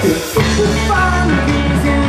It's fun,